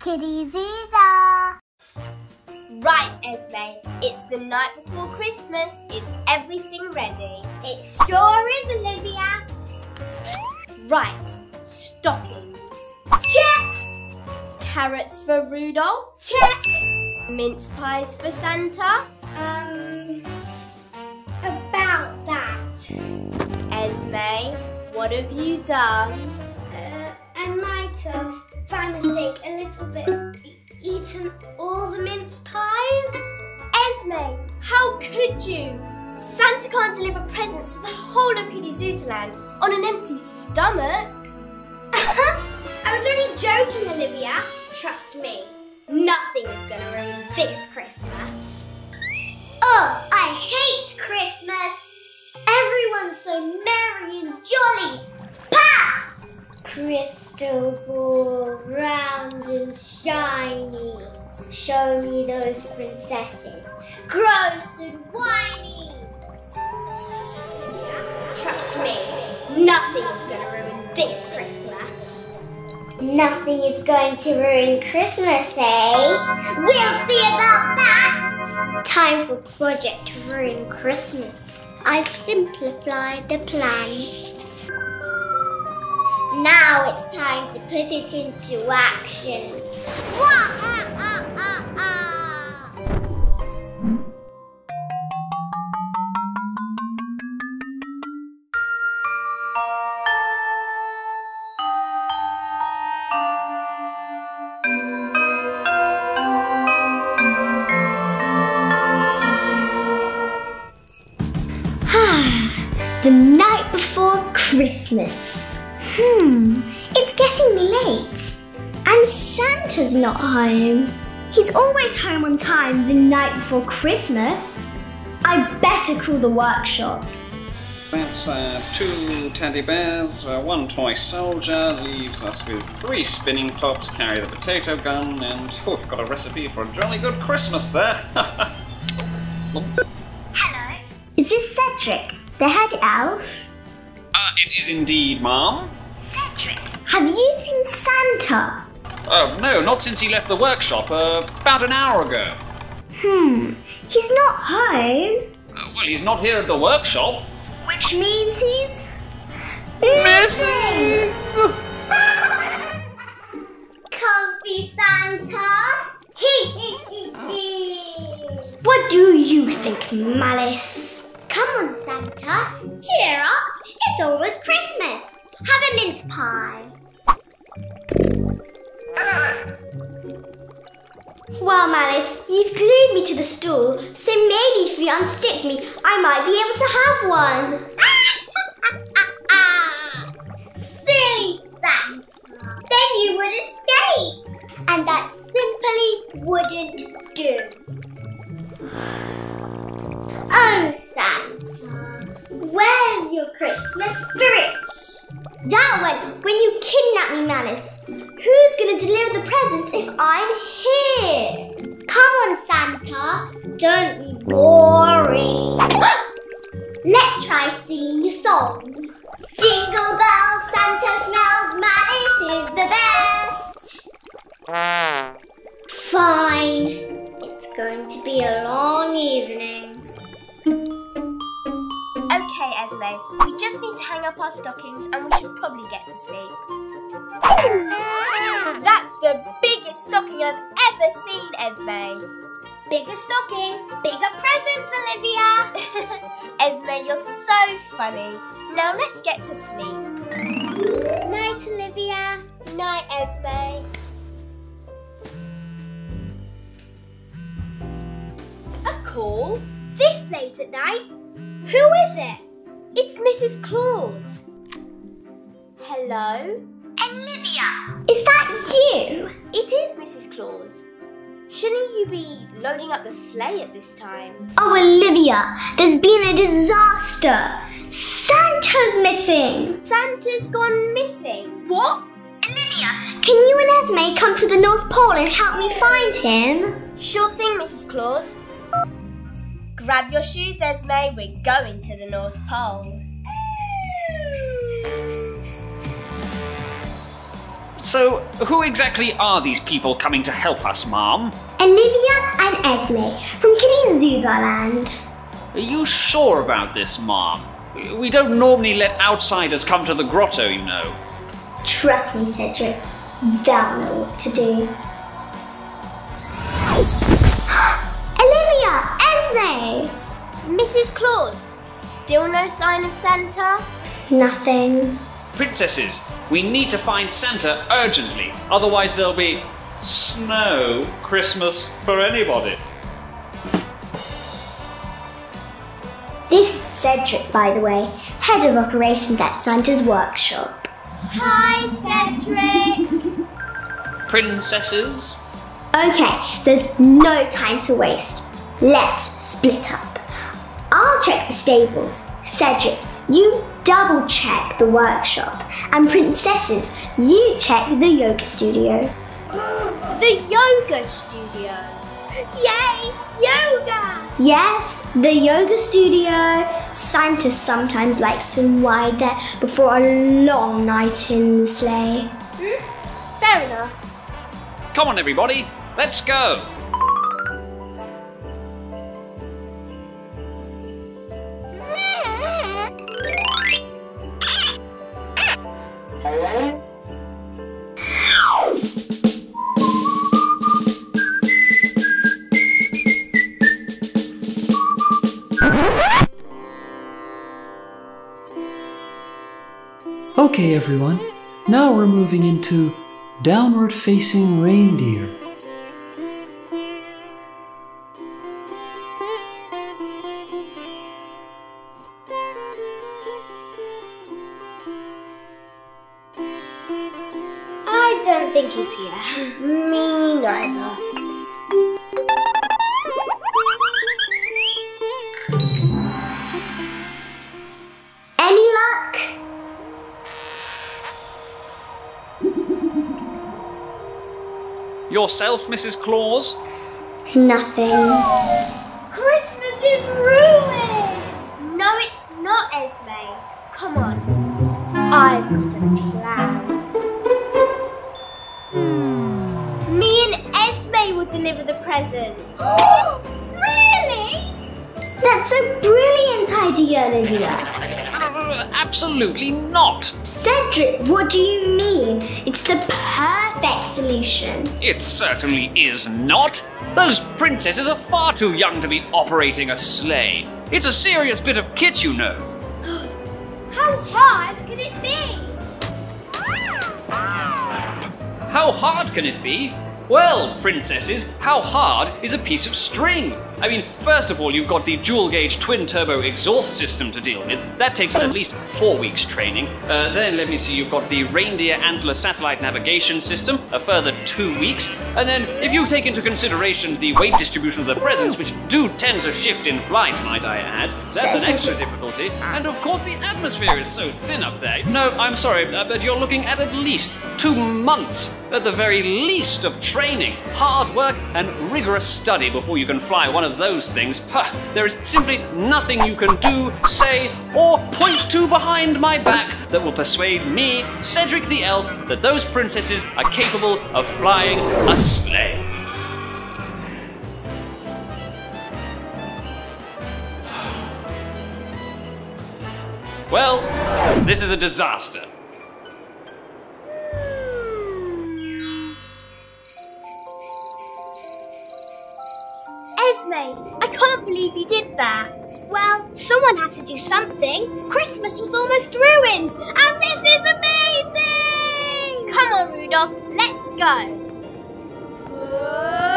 Kiddyzuzaa. Right, Esme. It's the night before Christmas. Is everything ready? It sure is, Olivia. Right. Stockings. Check. Carrots for Rudolph. Check. Mince pies for Santa. Um, about that. Esme, what have you done? Uh, I might have, by mistake, a little bit eaten all the mince pies. Esme, how could you? Santa can't deliver presents to the whole of Kiddyzuzaa Land on an empty stomach. I was only joking, Olivia. Trust me, nothing is going to ruin this Christmas. Oh, I hate Christmas. Everyone's so merry and jolly. Crystal ball, round and shiny. Show me those princesses, gross and whiny. Trust me, nothing is going to ruin this Christmas. Nothing is going to ruin Christmas, eh? We'll see about that! Time for Project Ruin Christmas. I simplified the plan. Now it's time to put it into action. Wah, ah, ah, ah, ah. the night before Christmas. Hmm, it's getting late. And Santa's not home. He's always home on time the night before Christmas. I better call the workshop. That's uh, two teddy bears, uh, one toy soldier, leaves us with three spinning tops, carry the potato gun, and oh, we've got a recipe for a jolly good Christmas there. Hello. Is this Cedric, the head elf? uh, it is indeed, Mom. Cedric, have you seen Santa? Oh, no, not since he left the workshop uh, about an hour ago. Hmm, he's not home. Uh, well, he's not here at the workshop. Which means he's Missing! Comfy Santa. what do you think, Malice? Come on, Santa. Cheer up. It's almost Christmas. Have a mince pie. Well, Malice, you've glued me to the stool, so maybe if you unstick me, I might be able to have one. Silly Santa. Then you would escape. And that simply wouldn't do. Oh, Santa, where's your Christmas spirit? That one, when you kidnap me, Malice. Who's gonna deliver the presents if I'm here? Come on, Santa. Don't be boring. Let's try singing a song. Jingle bells, Santa smells, Malice is the best. Fine. It's going to be a long evening. Esme, we just need to hang up our stockings and we should probably get to sleep. That's the biggest stocking I've ever seen, Esme. Bigger stocking, bigger presents, Olivia. Esme, you're so funny. Now let's get to sleep. Night, Olivia. Night, Esme. A call? This late at night? Who is it? It's Mrs. Claus. Hello? Olivia. Is that you? It is Mrs. Claus. Shouldn't you be loading up the sleigh at this time? Oh, Olivia, there's been a disaster. Santa's missing. Santa's gone missing. What? Olivia, can you and Esme come to the North Pole and help me find him? Sure thing, Mrs. Claus. Grab your shoes, Esme. We're going to the North Pole. So, who exactly are these people coming to help us, Mom? Olivia and Esme from Kiddyzuzaa Land. Are you sure about this, Mom? We don't normally let outsiders come to the grotto, you know. Trust me, Cedric. They'll know what to do. Olivia! Esme! Mrs. Claus, still no sign of Santa? Nothing. Princesses, we need to find Santa urgently. Otherwise, there'll be snow Christmas for anybody. This is Cedric, by the way, head of operations at Santa's workshop. Hi, Cedric! Princesses? Okay, there's no time to waste. Let's split up. I'll check the stables. Cedric, you double check the workshop. And princesses, you check the yoga studio. The yoga studio. Yay! Yoga! Yes, the yoga studio. Santa sometimes likes to unwind there before a long night in the sleigh. Hmm? Fair enough. Come on, everybody, let's go. Okay, everyone. Now we're moving into downward facing reindeer. I don't think he's here. Me neither. Yourself, Mrs. Claus? Nothing. Christmas is ruined! No, it's not, Esme. Come on. I've got a plan. Me and Esme will deliver the presents. really? That's a brilliant idea, Olivia. Absolutely not. Cedric, what do you mean? It's the perfect solution. It certainly is not. Those princesses are far too young to be operating a sleigh. It's a serious bit of kit, you know. How hard can it be? How hard can it be? Well, princesses, how hard is a piece of string? I mean, first of all, you've got the dual gauge twin turbo exhaust system to deal with. That takes at least four weeks training. Uh, then, let me see, you've got the reindeer antler satellite navigation system, a further two weeks. And then, if you take into consideration the weight distribution of the presents, which do tend to shift in flight, might I add, that's an extra difficulty. And of course, the atmosphere is so thin up there. No, I'm sorry, uh, but you're looking at at least two months, at the very least, of training, hard work, and rigorous study before you can fly one of those things. Ha! There is simply nothing you can do, say, or point to behind my back that will persuade me, Cedric the Elf, that those princesses are capable of flying a sleigh. Well, this is a disaster. Esme, I can't believe you did that. Well, someone had to do something. Christmas was almost ruined, and this is amazing! Come on, Rudolph, let's go. Rudolph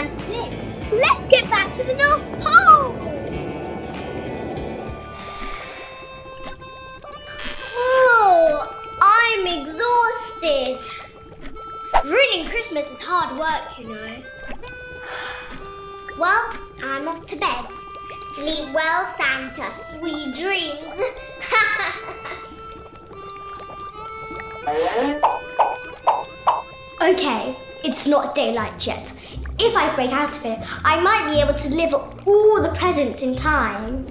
List. Let's get back to the North Pole. Oh, I'm exhausted. Ruining Christmas is hard work, you know. Well, I'm off to bed. Sleep well, Santa. Sweet dreams. okay, it's not daylight yet. If I break out of it, I might be able to deliver all the presents in time.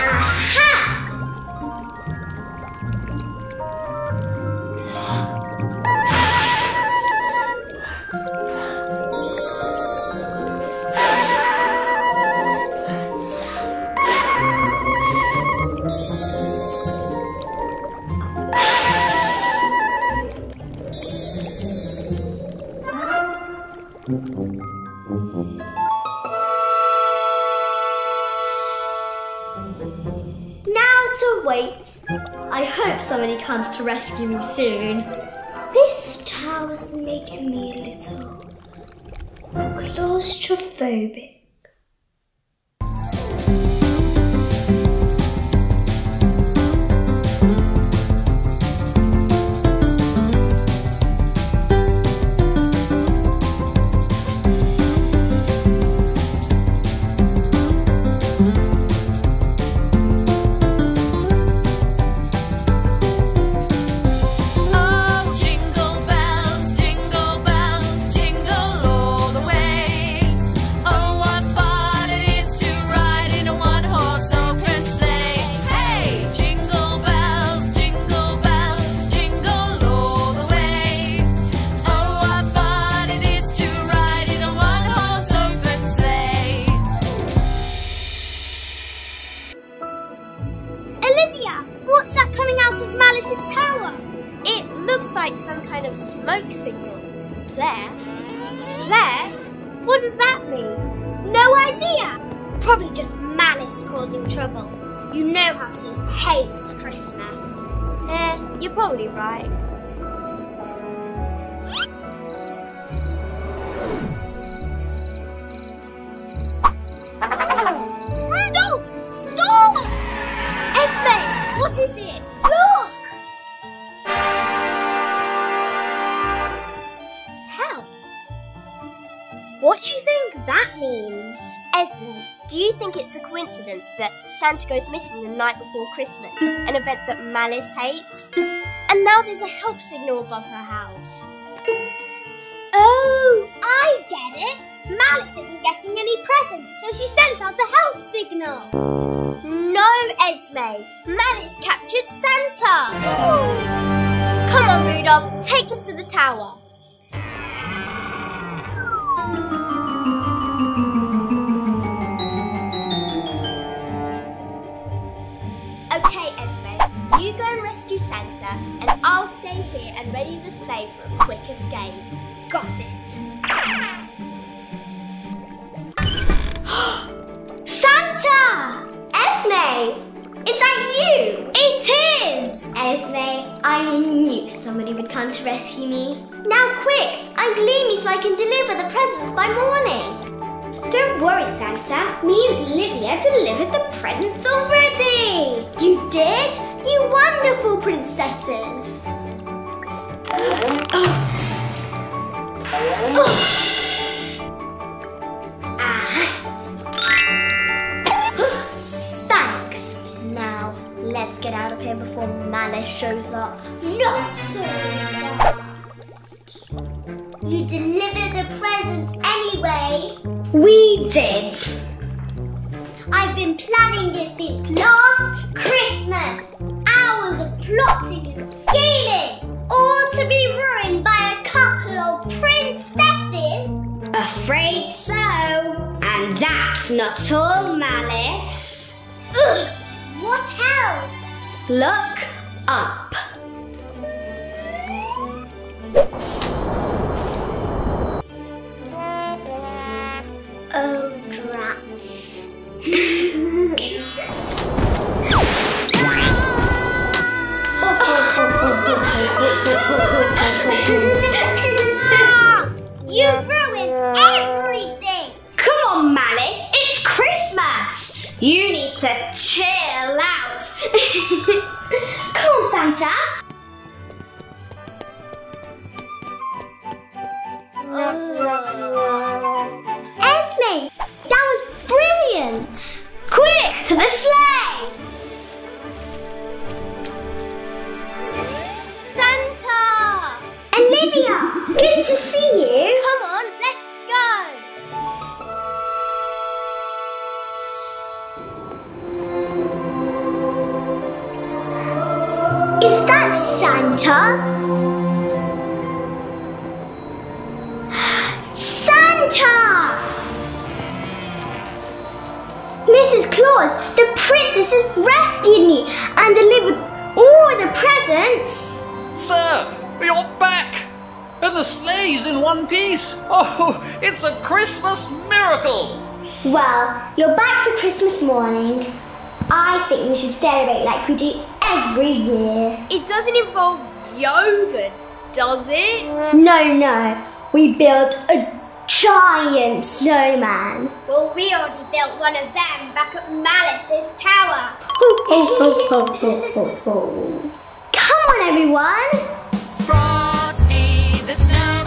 Aha! Now to wait. I hope somebody comes to rescue me soon. This tower's making me a little claustrophobic. Of Malice's tower? It looks like some kind of smoke signal. Claire? Claire? What does that mean? No idea. Probably just Malice causing trouble. You know how she hates Christmas. Eh, you're probably right. What do you think that means? Esme, do you think it's a coincidence that Santa goes missing the night before Christmas, an event that Malice hates? And now there's a help signal above her house. Oh, I get it! Malice isn't getting any presents, so she sent out a help signal. No, Esme. Malice captured Santa. Come on, Rudolph. Take us to the tower. Quick. Got it. Santa! Esme! Is that you? It is! Esme, I knew somebody would come to rescue me. Now quick, unclean me so I can deliver the presents by morning. Don't worry, Santa. Me and Olivia delivered the presents already. You did? You wonderful princesses. Oh, Ah. Thanks. Now, let's get out of here before Malice shows up. Not so fast. You delivered the presents anyway. We did. I've been planning this since last Christmas. That's Malice. Ugh, what else? Look Is that Santa? Santa! Mrs. Claus, the princess has rescued me and delivered all the presents. Sir, you're back! And the sleigh's in one piece! Oh, it's a Christmas miracle! Well, you're back for Christmas morning. I think we should celebrate like we do every year. It doesn't involve yogurt, does it? No, no, we built a giant snowman. Well, we already built one of them back at Malice's tower. Come on, everyone. Frosty the Snowman